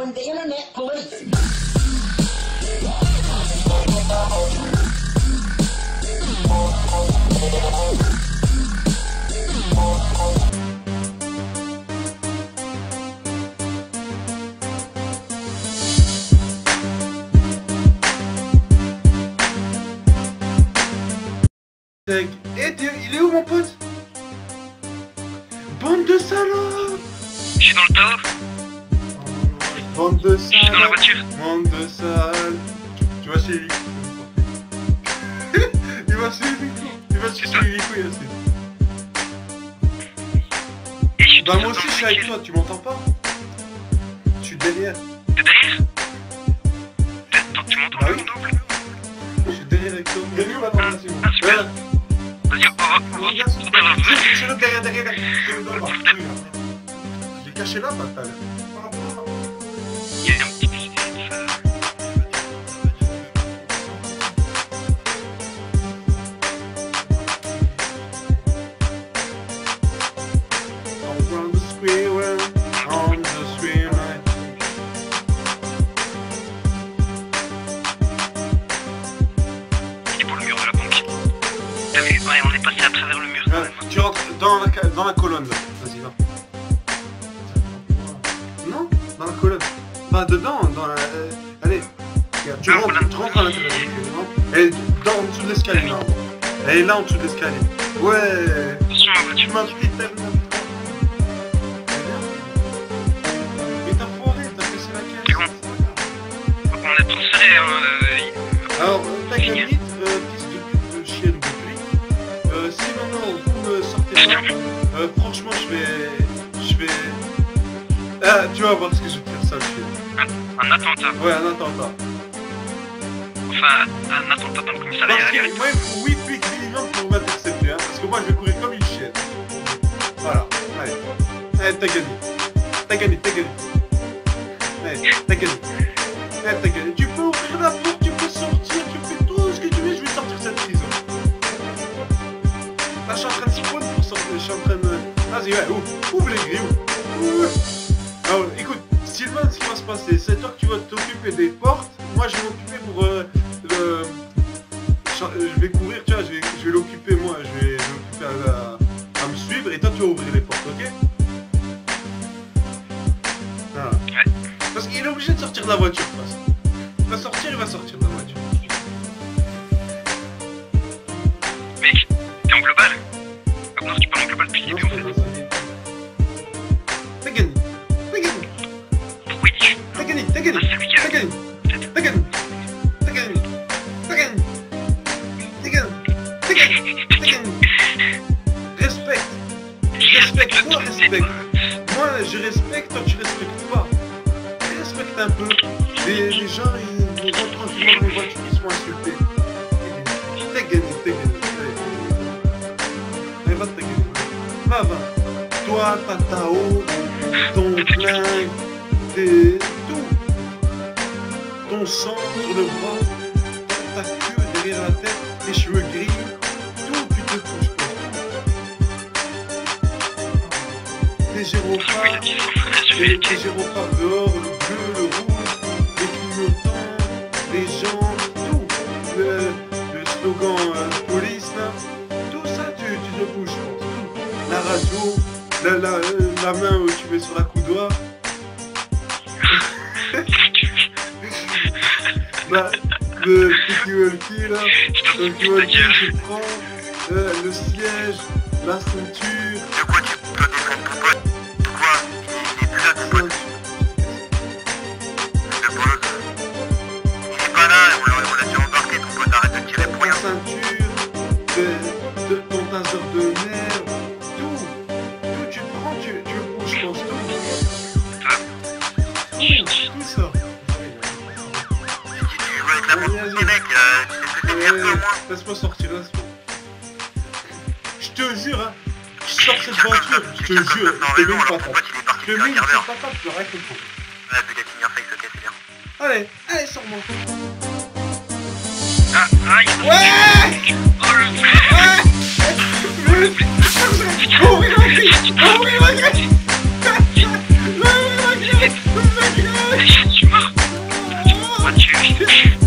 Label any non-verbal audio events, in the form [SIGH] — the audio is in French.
calling the internet police. Tac. Eh, il est où mon pote? Bande de salopes Je suis dans le Bande de je suis dans la voiture. Bande de sales Tu vas chez Lico Il va chez Lico Il va chez Yacine. Et je suis Bah moi aussi je suis avec toi, tu m'entends pas? Je suis derrière. T'es derrière? Tu m'entends Bah là, mon double Je suis derrière avec toi. Viens nous maintenant, là, c'est bon. Voilà. Vas-y, on va, on va, Regarde, on va, on va. c'est- c'est l'autre derrière, Ah, dans la, dans la colonne. Vas-y, va. Non, dans la colonne. Pas dedans, dans la. euh, allez. Regarde, tu Ah, rentres, tu rentres à l'intérieur. Est dans, en dessous de l'escalier là. Est là en dessous de l'escalier. Ouais. Tu tellement. Euh, maintenant vous sortez euh, franchement, je vais. Je vais. Ah, tu vas voir ce que je vais faire, ça, chien. un attentat. Ouais, un attentat. Enfin, un attentat dans le commissariat. Parce Allez, que allez. moi, il faut 8 flics minimum pour m'intercepter, hein, parce que moi, je vais courir comme une chienne. Voilà, allez. Allez, t'as gagné. T'as gagné, t'as gagné. Allez, t'as gagné. Allez, t'as gagné. Tu peux ouvrir la porte, tu peux sortir, suis en train de spawn pour sortir, je suis en train de... Vas-y, ouais, ouvre, ouvre les grilles, ouvre. Ouvre. Alors, écoute, Sylvain, ce qui va se passer, c'est toi que tu vas t'occuper des portes, moi je vais m'occuper pour euh, le... Je je vais courir, tu vois, je vais, je vais l'occuper moi, je vais l'occuper à, à- à me suivre, et toi tu vas ouvrir les portes, ok? Parce qu'il est obligé de sortir de la voiture, de toute façon. Il va sortir, il va sortir de la voiture. Mec, t'es en global Non, tu parles en fait. qui Respecte. Toi respecte. Moi je respecte, toi tu respectes pas. Respecte un peu. Les, les gens ils, vont tranquillement les voitures, ils sont insultés Toi ta Tao Ton flingue tes- Tout. Ton sang sur le bras Ta queue derrière la tête Tes cheveux gris Tout tu te touches toi Tes gyrophares les gyrophares dehors, le bleu, le rouge, mets sur la coudoir. [LAUGHS] Bah, le petit walkie là, le petit walkie tu prends, euh, le siège, la ceinture, De quoi tu peux défendre ton pote? Pourquoi Il est plus là, Laisse-moi sortir, laisse-moi. Je te jure, hein. Je sors cette voiture, je te jure. Je te mets une patate. Je le coup. Ouais, peut-être une ok, c'est. Allez, allez, sors-moi. Ouais Ouais Oh oui, ma gueule Oh oui, ma gueule Oh oui, ma gueule